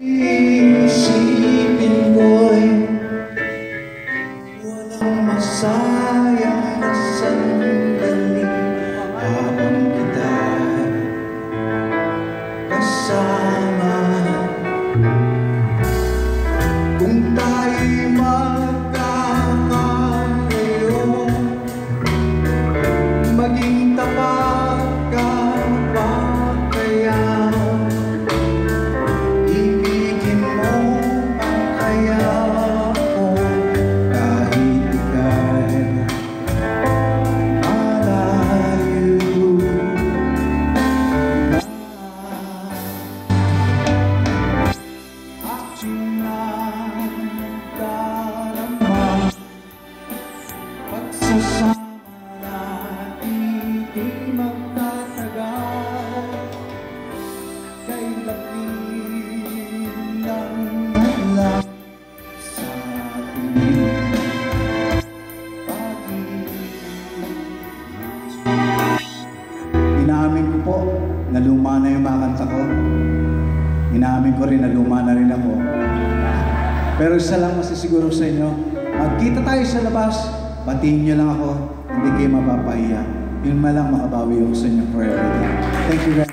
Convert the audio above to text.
Isipin ko'y walang masayang sandali habang kita kasama. Kung tayo'y magkakalayo, maging tapat Inamin ko po na luma na yung mga kanta ko. Inamin ko rin na luma na rin ako. Pero isa lang masisiguro sa inyo, magkita tayo sa labas, batiin nyo lang ako, hindi kayo mapapahiya. Yun malang makabawi ako sa inyo everything. Thank you very